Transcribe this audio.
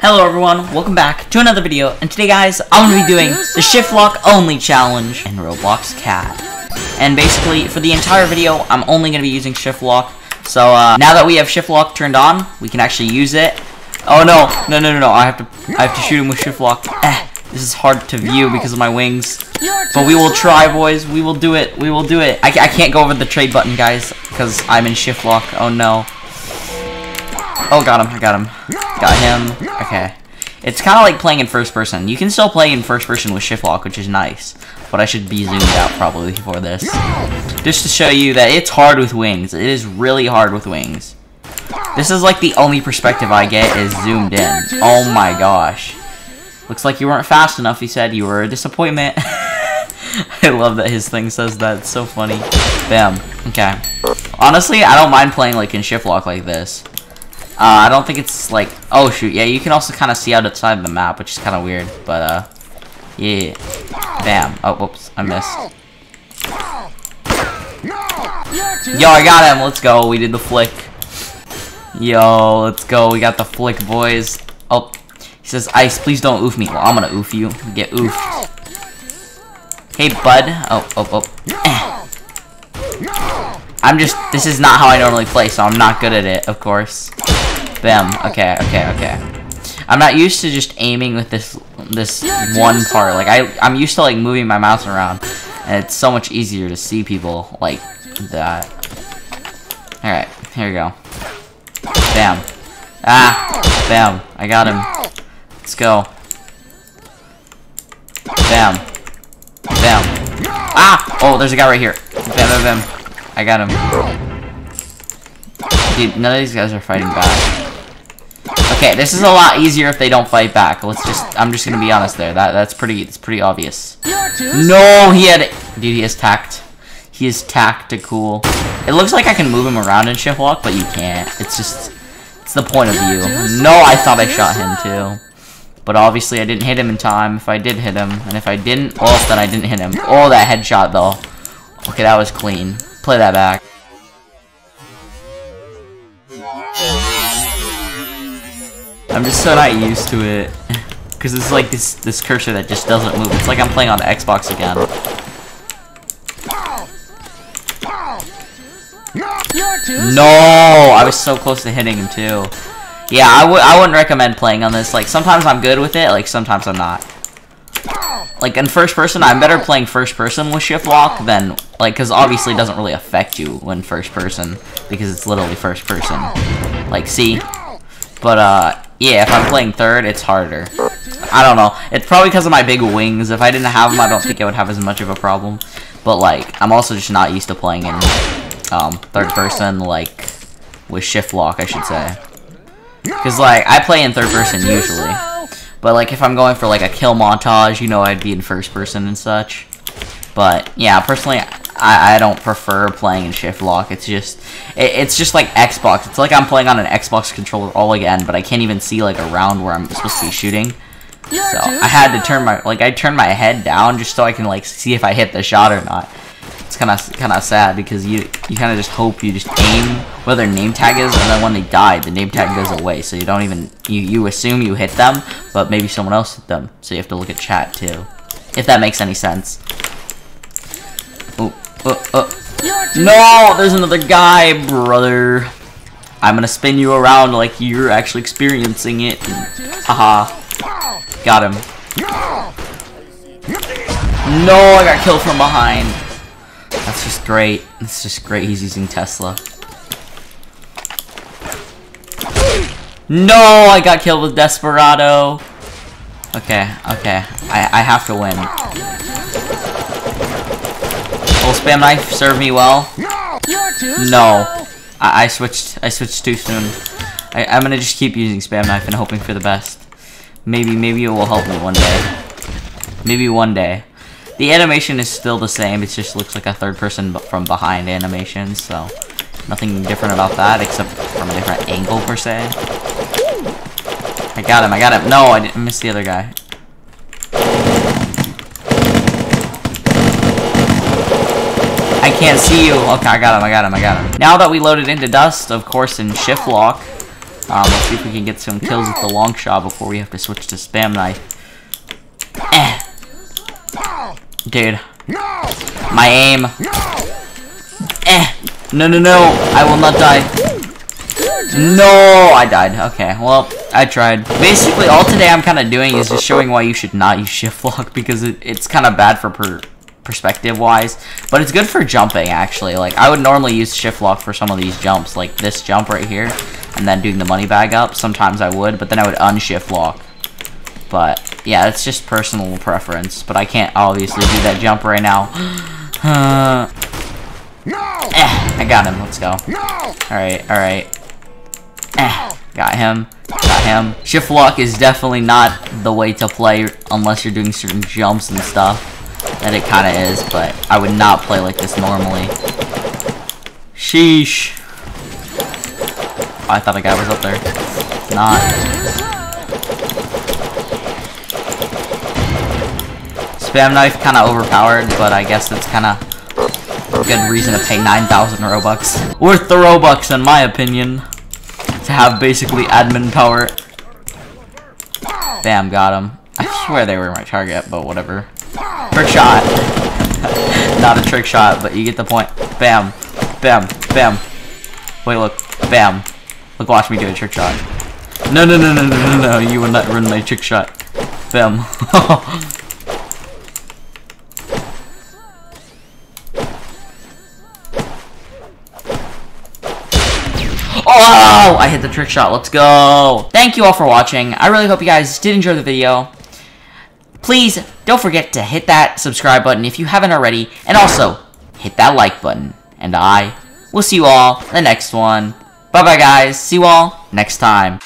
Hello everyone, welcome back to another video, and today guys, I'm to be doing the shift lock only challenge in Roblox KAT. And basically, for the entire video, I'm only to be using shift lock. So, uh, now that we have shift lock turned on, we can actually use it. Oh no, no, no, no, no, I have to, I have to shoot him with shift lock. Eh, this is hard to view because of my wings. But we will try, boys, we will do it, we will do it. I, I can't go over the trade button, guys, because I'm in shift lock, oh no. Oh, got him, I got him. Got him. Okay. It's kind of like playing in first person. You can still play in first person with shift lock, which is nice. But I should be zoomed out probably for this. Just to show you that it's hard with wings. It is really hard with wings. This is like the only perspective I get is zoomed in. Oh my gosh. Looks like you weren't fast enough, he said. You were a disappointment. I love that his thing says that. It's so funny. Bam. Okay. Honestly, I don't mind playing like in shift lock like this. Uh, I don't think it's like, oh shoot, yeah, you can also kind of see outside the map, which is kind of weird, but uh, yeah, bam, oh, whoops, I missed. Yo, I got him, let's go, we did the flick. Yo, let's go, we got the flick, boys. Oh, he says, Ice, please don't oof me. Well, I'm gonna oof you, get oofed. Hey, bud. Oh, oh, oh. I'm just, this is not how I normally play, so I'm not good at it, of course. Bam. Okay, okay, okay. I'm not used to just aiming with this this one part. Like I I'm used to like moving my mouse around, and it's so much easier to see people like that. All right, here we go. Bam. Ah. Bam. I got him. Let's go. Bam. Bam. Ah! Oh, there's a guy right here. Bam, bam, bam. I got him. Dude, none of these guys are fighting back. Okay, this is a lot easier if they don't fight back. Let's just, I'm just gonna be honest there. That That's pretty, it's pretty obvious. No, he had, dude, he is tact. He is tactical. It looks like I can move him around in shift lock, but you can't. It's just, it's the point of view. No, I thought I shot him too. But obviously I didn't hit him in time. If I did hit him, and if I didn't, well, then I didn't hit him. Oh, that headshot though. Okay, that was clean. Play that back. I'm just so not used to it. Because it's like this this cursor that just doesn't move. It's like I'm playing on the Xbox again. No! I was so close to hitting him too. Yeah, I would I wouldn't recommend playing on this. Like sometimes I'm good with it, like sometimes I'm not. Like in first person, I'm better playing first person with shift lock than like because obviously it doesn't really affect you when first person because it's literally first person. Like see, but uh yeah, if I'm playing third, it's harder. I don't know. It's probably because of my big wings. If I didn't have them, I don't think I would have as much of a problem. But, like, I'm also just not used to playing in um, third person, like, with shift lock, I should say. Because, like, I play in third person usually. But, like, if I'm going for, like, a kill montage, you know I'd be in first person and such. But, yeah, personally, I, I don't prefer playing in shift lock. It's just it, it's just like Xbox. It's like I'm playing on an Xbox controller all again, but I can't even see like around where I'm supposed to be shooting. So I had to turn my like I turned my head down just so I can like see if I hit the shot or not. It's kind of kind of sad because you you kind of just hope you just aim where their name tag is, and then when they die, the name tag goes away. So you don't even you you assume you hit them, but maybe someone else hit them. So you have to look at chat too, if that makes any sense. Oh, oh. No, there's another guy, brother. I'm gonna spin you around like you're actually experiencing it. Haha. Got him. No, I got killed from behind. That's just great. That's just great. He's using Tesla. No, I got killed with Desperado. Okay, okay. I, I have to win. Spam knife serve me well? No. I, I switched I switched too soon. I, I'm gonna just keep using spam knife and hoping for the best. Maybe maybe it will help me one day. Maybe one day. The animation is still the same, it just looks like a third person from behind animation, so Nothing different about that, except from a different angle, per se. I got him, I got him. No, I didn't miss the other guy. Can't see you. Okay, I got him, I got him, I got him. Now that we loaded into Dust, of course, in Shift Lock, um, let's see if we can get some kills with the long shot before we have to switch to Spam Knife. Eh. Dude. My aim. Eh. No, no, no. I will not die. No, I died. Okay, well, I tried. Basically, all today I'm kind of doing is just showing why you should not use shift lock because it, it's kind of bad for per perspective wise, but it's good for jumping actually. Like I would normally use shift lock for some of these jumps, like this jump right here, and then doing the money bag up. Sometimes I would, but then I would unshift lock. But yeah, it's just personal preference. But I can't obviously do that jump right now. uh, eh, I got him. Let's go. no! Alright, alright. Eh, got him. Got him. Shift lock is definitely not the way to play unless you're doing certain jumps and stuff. That it kind of is, but I would not play like this normally. Sheesh. I thought a guy was up there. Not. Spam knife kind of overpowered, but I guess it's kind of good reason to pay 9,000 Robux. Worth the Robux, in my opinion. To have basically admin power. Bam, got him. I swear they were my target, but whatever. Trick shot. Not a trick shot, but you get the point. Bam. Bam. Bam. Wait, look. Bam. Look, watch me do a trick shot. No, no, no, no, no, no, no. You will not ruin my trick shot. Bam. Oh, I hit the trick shot. Let's go. Thank you all for watching. I really hope you guys did enjoy the video. Please don't forget to hit that subscribe button if you haven't already. And also, hit that like button. And I will see you all in the next one. Bye-bye, guys. See you all next time.